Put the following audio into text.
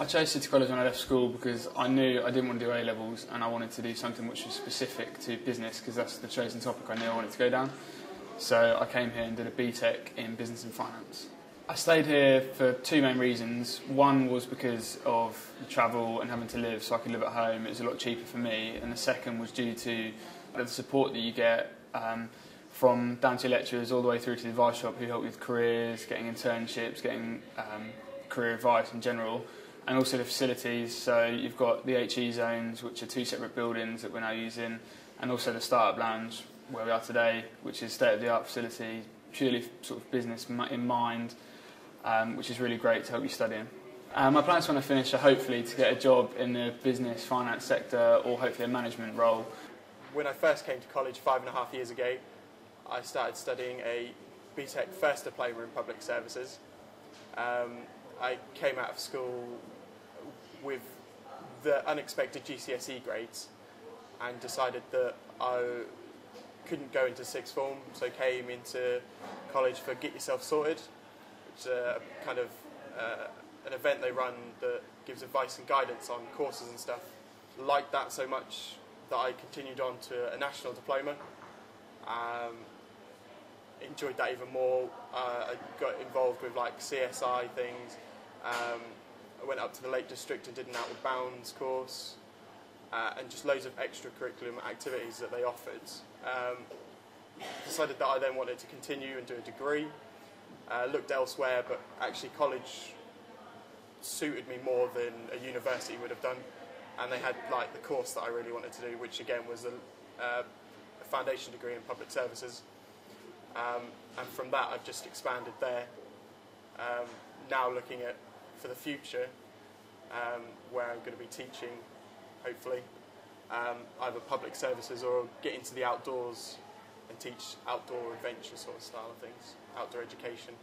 I chose City College when I left school because I knew I didn't want to do A levels and I wanted to do something which was specific to business because that's the chosen topic I knew I wanted to go down. So I came here and did a BTEC in business and finance. I stayed here for two main reasons. One was because of the travel and having to live, so I could live at home. It was a lot cheaper for me. And the second was due to the support that you get um, from down to lecturers all the way through to the advice shop who help with careers, getting internships, getting um, career advice in general and also the facilities. So you've got the HE zones, which are two separate buildings that we're now using, and also the startup lounge where we are today, which is state-of-the-art facility, purely sort of business in mind, um, which is really great to help you study in. Um, my plans when I finish are hopefully to get a job in the business finance sector or hopefully a management role. When I first came to college five and a half years ago, I started studying a BTEC First Diploma in Public Services. Um, I came out of school with the unexpected GCSE grades and decided that I couldn't go into sixth form, so came into college for Get Yourself Sorted, which is a kind of uh, an event they run that gives advice and guidance on courses and stuff. Liked that so much that I continued on to a national diploma. Um, enjoyed that even more. Uh, I got involved with like CSI things. Um, I went up to the Lake District and did an Outward Bounds course, uh, and just loads of extracurricular activities that they offered. Um, decided that I then wanted to continue and do a degree. Uh, looked elsewhere, but actually college suited me more than a university would have done. And they had like the course that I really wanted to do, which again was a, uh, a foundation degree in public services. Um, and from that, I've just expanded there. Um, now looking at for the future, um, where I'm going to be teaching, hopefully, um, either public services or get into the outdoors and teach outdoor adventure sort of style of things, outdoor education.